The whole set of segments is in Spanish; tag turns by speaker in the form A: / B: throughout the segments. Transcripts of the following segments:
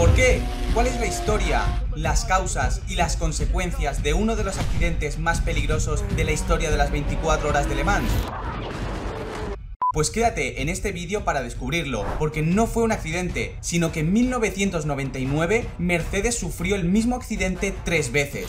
A: ¿Por qué? ¿Cuál es la historia, las causas y las consecuencias de uno de los accidentes más peligrosos de la historia de las 24 horas de Le Mans? Pues quédate en este vídeo para descubrirlo, porque no fue un accidente, sino que en 1999 Mercedes sufrió el mismo accidente tres veces.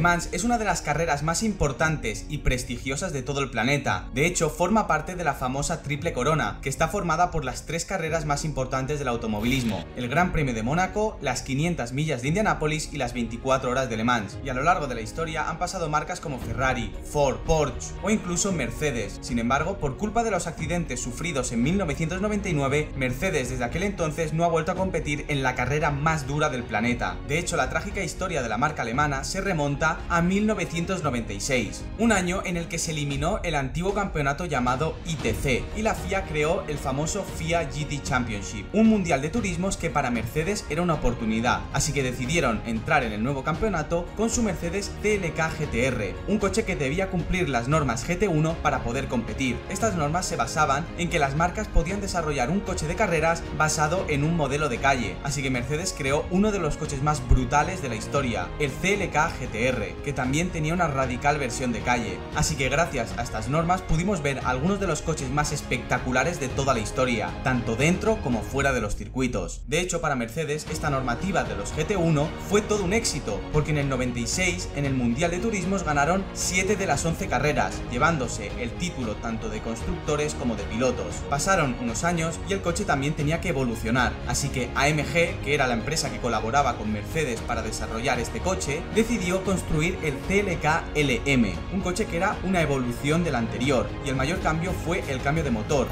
A: Le Mans es una de las carreras más importantes y prestigiosas de todo el planeta. De hecho, forma parte de la famosa Triple Corona, que está formada por las tres carreras más importantes del automovilismo: el Gran Premio de Mónaco, las 500 millas de Indianápolis y las 24 horas de Le Mans. Y a lo largo de la historia han pasado marcas como Ferrari, Ford, Porsche o incluso Mercedes. Sin embargo, por culpa de los accidentes sufridos en 1999, Mercedes desde aquel entonces no ha vuelto a competir en la carrera más dura del planeta. De hecho, la trágica historia de la marca alemana se remonta a 1996, un año en el que se eliminó el antiguo campeonato llamado ITC y la FIA creó el famoso FIA GT Championship, un mundial de turismos que para Mercedes era una oportunidad, así que decidieron entrar en el nuevo campeonato con su Mercedes TLK GTR, un coche que debía cumplir las normas GT1 para poder competir. Estas normas se basaban en que las marcas podían desarrollar un coche de carreras basado en un modelo de calle, así que Mercedes creó uno de los coches más brutales de la historia, el CLK GTR que también tenía una radical versión de calle. Así que gracias a estas normas pudimos ver algunos de los coches más espectaculares de toda la historia, tanto dentro como fuera de los circuitos. De hecho, para Mercedes, esta normativa de los GT1 fue todo un éxito, porque en el 96, en el Mundial de Turismos, ganaron 7 de las 11 carreras, llevándose el título tanto de constructores como de pilotos. Pasaron unos años y el coche también tenía que evolucionar, así que AMG, que era la empresa que colaboraba con Mercedes para desarrollar este coche, decidió construir el CLK LM, un coche que era una evolución del anterior, y el mayor cambio fue el cambio de motor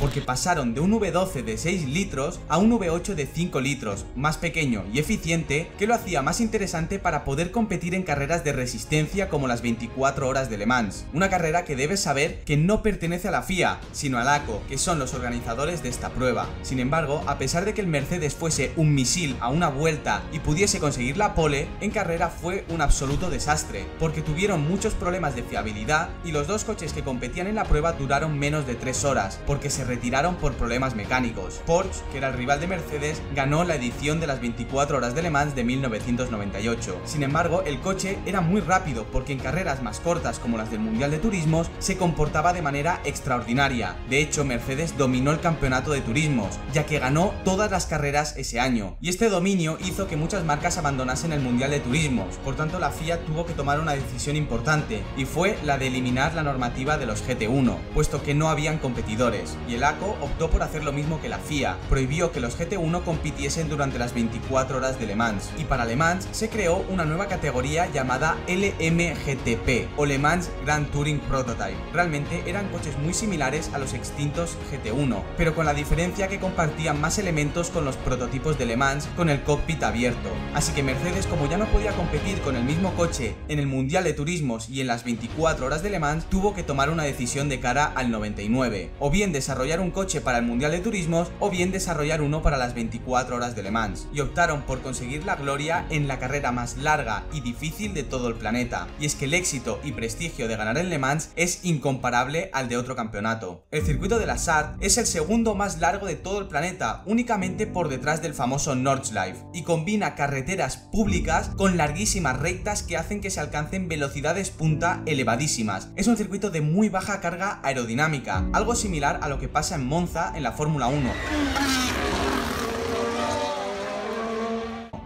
A: porque pasaron de un V12 de 6 litros a un V8 de 5 litros, más pequeño y eficiente, que lo hacía más interesante para poder competir en carreras de resistencia como las 24 horas de Le Mans. Una carrera que debes saber que no pertenece a la FIA, sino al ACO, que son los organizadores de esta prueba. Sin embargo, a pesar de que el Mercedes fuese un misil a una vuelta y pudiese conseguir la pole, en carrera fue un absoluto desastre, porque tuvieron muchos problemas de fiabilidad y los dos coches que competían en la prueba duraron menos de 3 horas, porque se retiraron por problemas mecánicos. Porsche, que era el rival de Mercedes, ganó la edición de las 24 horas de Le Mans de 1998. Sin embargo, el coche era muy rápido porque en carreras más cortas como las del Mundial de Turismos se comportaba de manera extraordinaria. De hecho, Mercedes dominó el campeonato de turismos, ya que ganó todas las carreras ese año. Y este dominio hizo que muchas marcas abandonasen el Mundial de Turismos. Por tanto, la FIA tuvo que tomar una decisión importante, y fue la de eliminar la normativa de los GT1, puesto que no habían competidores. Y el ACO optó por hacer lo mismo que la FIA, prohibió que los GT1 compitiesen durante las 24 horas de Le Mans, y para Le Mans se creó una nueva categoría llamada LMGTP, o Le Mans Grand Touring Prototype. Realmente eran coches muy similares a los extintos GT1, pero con la diferencia que compartían más elementos con los prototipos de Le Mans con el cockpit abierto. Así que Mercedes, como ya no podía competir con el mismo coche en el Mundial de Turismos y en las 24 horas de Le Mans, tuvo que tomar una decisión de cara al 99, o bien desarrollar un coche para el Mundial de Turismos o bien desarrollar uno para las 24 horas de Le Mans, y optaron por conseguir la gloria en la carrera más larga y difícil de todo el planeta. Y es que el éxito y prestigio de ganar en Le Mans es incomparable al de otro campeonato. El circuito de la SAR es el segundo más largo de todo el planeta, únicamente por detrás del famoso Nordschleife, y combina carreteras públicas con larguísimas rectas que hacen que se alcancen velocidades punta elevadísimas. Es un circuito de muy baja carga aerodinámica, algo similar a lo que pasa pasa en Monza en la Fórmula 1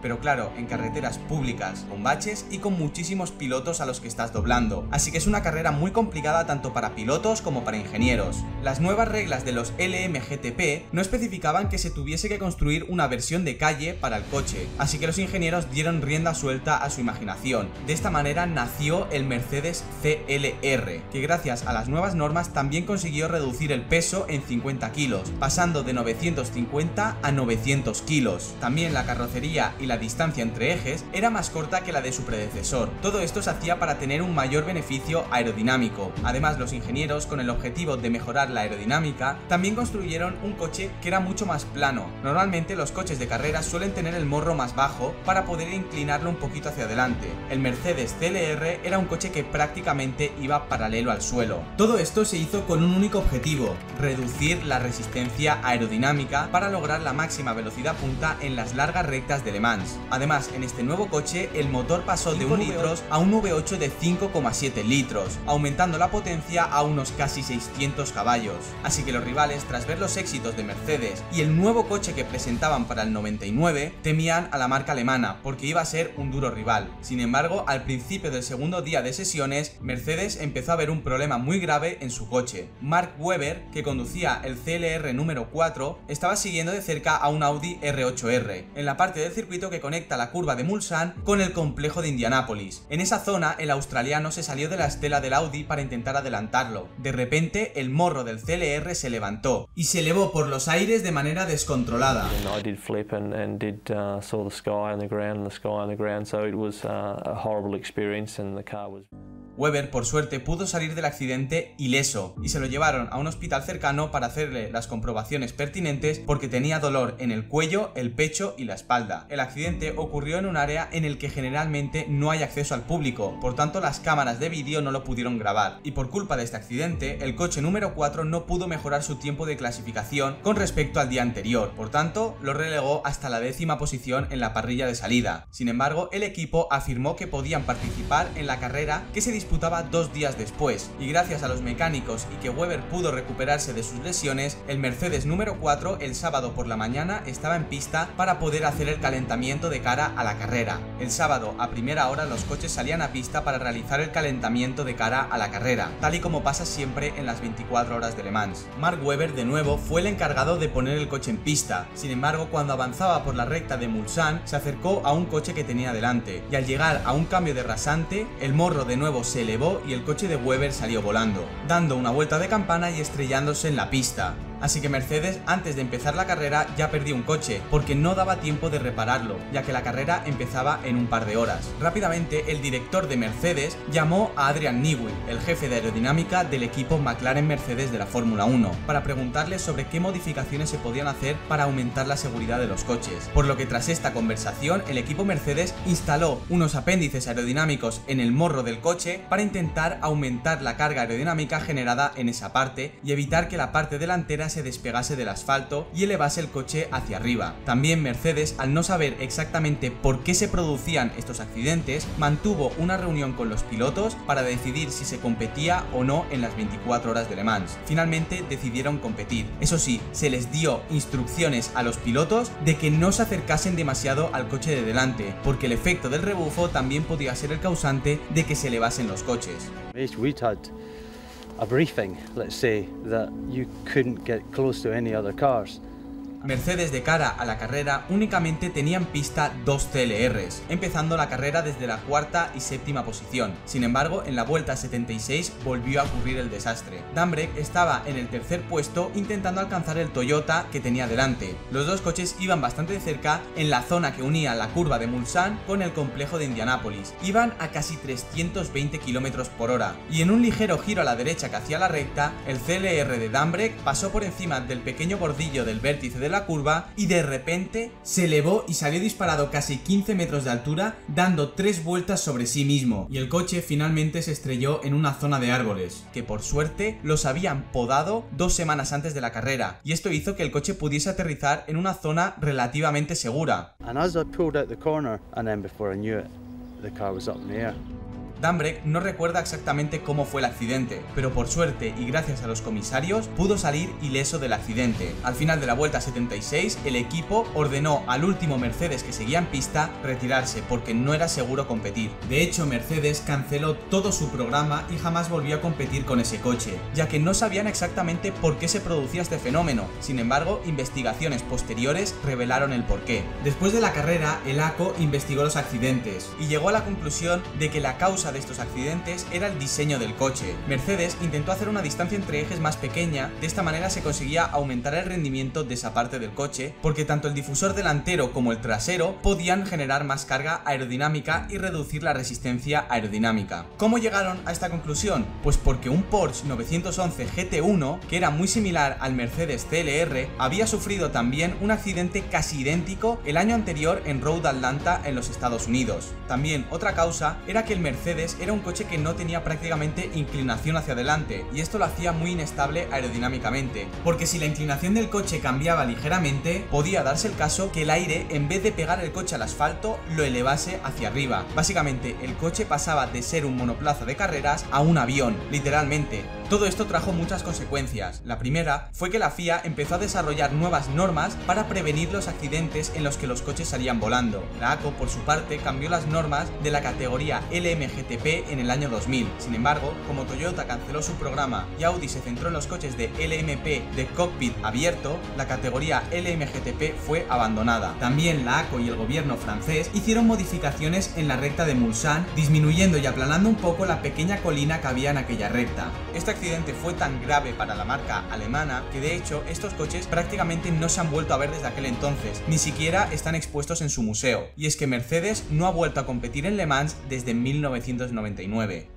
A: pero claro, en carreteras públicas, con baches y con muchísimos pilotos a los que estás doblando. Así que es una carrera muy complicada tanto para pilotos como para ingenieros. Las nuevas reglas de los LMGTP no especificaban que se tuviese que construir una versión de calle para el coche, así que los ingenieros dieron rienda suelta a su imaginación. De esta manera nació el Mercedes CLR, que gracias a las nuevas normas también consiguió reducir el peso en 50 kilos, pasando de 950 a 900 kilos. También la carrocería y la la distancia entre ejes era más corta que la de su predecesor. Todo esto se hacía para tener un mayor beneficio aerodinámico. Además, los ingenieros, con el objetivo de mejorar la aerodinámica, también construyeron un coche que era mucho más plano. Normalmente los coches de carrera suelen tener el morro más bajo para poder inclinarlo un poquito hacia adelante. El Mercedes CLR era un coche que prácticamente iba paralelo al suelo. Todo esto se hizo con un único objetivo, reducir la resistencia aerodinámica para lograr la máxima velocidad punta en las largas rectas de Le Mans. Además, en este nuevo coche el motor pasó de 1 litros a un V8 de 5,7 litros, aumentando la potencia a unos casi 600 caballos. Así que los rivales, tras ver los éxitos de Mercedes y el nuevo coche que presentaban para el 99, temían a la marca alemana porque iba a ser un duro rival. Sin embargo, al principio del segundo día de sesiones, Mercedes empezó a ver un problema muy grave en su coche. Mark Webber, que conducía el CLR número 4, estaba siguiendo de cerca a un Audi R8R, en la parte del circuito que conecta la curva de Mulsanne con el complejo de Indianápolis. En esa zona, el australiano se salió de la estela del Audi para intentar adelantarlo. De repente, el morro del CLR se levantó y se elevó por los aires de manera descontrolada. Weber por suerte pudo salir del accidente ileso y se lo llevaron a un hospital cercano para hacerle las comprobaciones pertinentes porque tenía dolor en el cuello, el pecho y la espalda. El accidente ocurrió en un área en el que generalmente no hay acceso al público, por tanto las cámaras de vídeo no lo pudieron grabar y por culpa de este accidente el coche número 4 no pudo mejorar su tiempo de clasificación con respecto al día anterior, por tanto lo relegó hasta la décima posición en la parrilla de salida. Sin embargo, el equipo afirmó que podían participar en la carrera que se disputaba dos días después, y gracias a los mecánicos y que Weber pudo recuperarse de sus lesiones, el Mercedes número 4 el sábado por la mañana estaba en pista para poder hacer el calentamiento de cara a la carrera. El sábado a primera hora los coches salían a pista para realizar el calentamiento de cara a la carrera, tal y como pasa siempre en las 24 horas de Le Mans. Mark Webber de nuevo fue el encargado de poner el coche en pista, sin embargo cuando avanzaba por la recta de Mulsanne se acercó a un coche que tenía delante, y al llegar a un cambio de rasante, el morro de nuevo se se elevó y el coche de Weber salió volando, dando una vuelta de campana y estrellándose en la pista así que Mercedes antes de empezar la carrera ya perdió un coche, porque no daba tiempo de repararlo, ya que la carrera empezaba en un par de horas. Rápidamente, el director de Mercedes llamó a Adrian Newey, el jefe de aerodinámica del equipo McLaren Mercedes de la Fórmula 1, para preguntarle sobre qué modificaciones se podían hacer para aumentar la seguridad de los coches. Por lo que tras esta conversación, el equipo Mercedes instaló unos apéndices aerodinámicos en el morro del coche para intentar aumentar la carga aerodinámica generada en esa parte y evitar que la parte delantera se despegase del asfalto y elevase el coche hacia arriba. También Mercedes, al no saber exactamente por qué se producían estos accidentes, mantuvo una reunión con los pilotos para decidir si se competía o no en las 24 horas de Le Mans. Finalmente decidieron competir. Eso sí, se les dio instrucciones a los pilotos de que no se acercasen demasiado al coche de delante, porque el efecto del rebufo también podía ser el causante de que se elevasen los coches.
B: A briefing, let's say, that you couldn't get close to any other cars.
A: Mercedes de cara a la carrera únicamente tenían pista dos CLRs, empezando la carrera desde la cuarta y séptima posición. Sin embargo, en la vuelta 76 volvió a ocurrir el desastre. Dambrek estaba en el tercer puesto intentando alcanzar el Toyota que tenía delante. Los dos coches iban bastante cerca en la zona que unía la curva de Mulsanne con el complejo de Indianápolis. Iban a casi 320 km por hora y en un ligero giro a la derecha que hacía la recta, el CLR de Dambrek pasó por encima del pequeño bordillo del vértice de la curva y de repente se elevó y salió disparado casi 15 metros de altura dando tres vueltas sobre sí mismo. Y el coche finalmente se estrelló en una zona de árboles que por suerte los habían podado dos semanas antes de la carrera. Y esto hizo que el coche pudiese aterrizar en una zona relativamente segura. Dambrek no recuerda exactamente cómo fue el accidente, pero por suerte y gracias a los comisarios pudo salir ileso del accidente. Al final de la vuelta 76, el equipo ordenó al último Mercedes que seguía en pista retirarse porque no era seguro competir. De hecho, Mercedes canceló todo su programa y jamás volvió a competir con ese coche, ya que no sabían exactamente por qué se producía este fenómeno. Sin embargo, investigaciones posteriores revelaron el porqué. Después de la carrera, el ACO investigó los accidentes y llegó a la conclusión de que la causa de estos accidentes era el diseño del coche. Mercedes intentó hacer una distancia entre ejes más pequeña, de esta manera se conseguía aumentar el rendimiento de esa parte del coche, porque tanto el difusor delantero como el trasero podían generar más carga aerodinámica y reducir la resistencia aerodinámica. ¿Cómo llegaron a esta conclusión? Pues porque un Porsche 911 GT1, que era muy similar al Mercedes CLR, había sufrido también un accidente casi idéntico el año anterior en Road Atlanta en los Estados Unidos. También otra causa era que el Era un coche que no tenía prácticamente inclinación hacia adelante y esto lo hacía muy inestable aerodinámicamente, porque si la inclinación del coche cambiaba ligeramente, podía darse el caso que el aire en vez de pegar el coche al asfalto lo elevase hacia arriba. Básicamente el coche pasaba de ser un monoplaza de carreras a un avión, literalmente. Todo esto trajo muchas consecuencias. La primera fue que la FIA empezó a desarrollar nuevas normas para prevenir los accidentes en los que los coches salían volando. La ACO, por su parte, cambió las normas de la categoría LMGTP en el año 2000. Sin embargo, como Toyota canceló su programa y Audi se centró en los coches de LMP de cockpit abierto, la categoría LMGTP fue abandonada. También la ACO y el gobierno francés hicieron modificaciones en la recta de Mulsanne, disminuyendo y aplanando un poco la pequeña colina que había en aquella recta. Esta accidente fue tan grave para la marca alemana que de hecho estos coches prácticamente no se han vuelto a ver desde aquel entonces, ni siquiera están expuestos en su museo. Y es que Mercedes no ha vuelto a competir en Le Mans desde 1999.